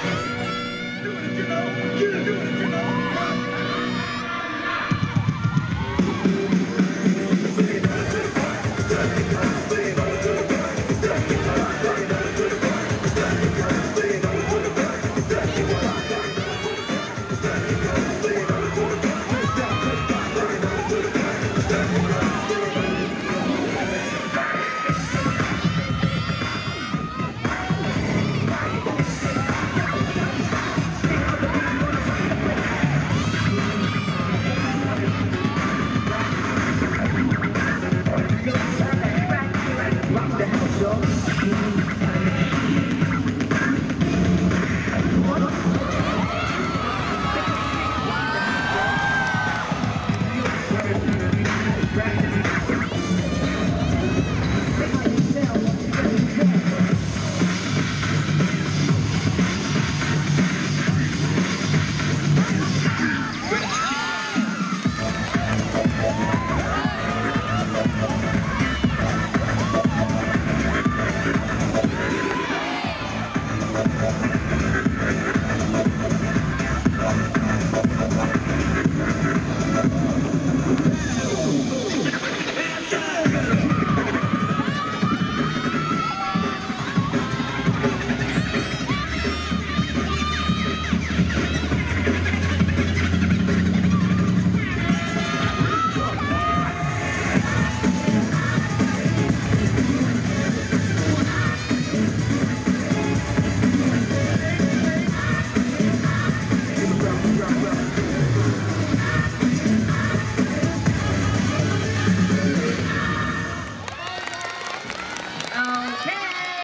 Do it if you know. You Do it if you know.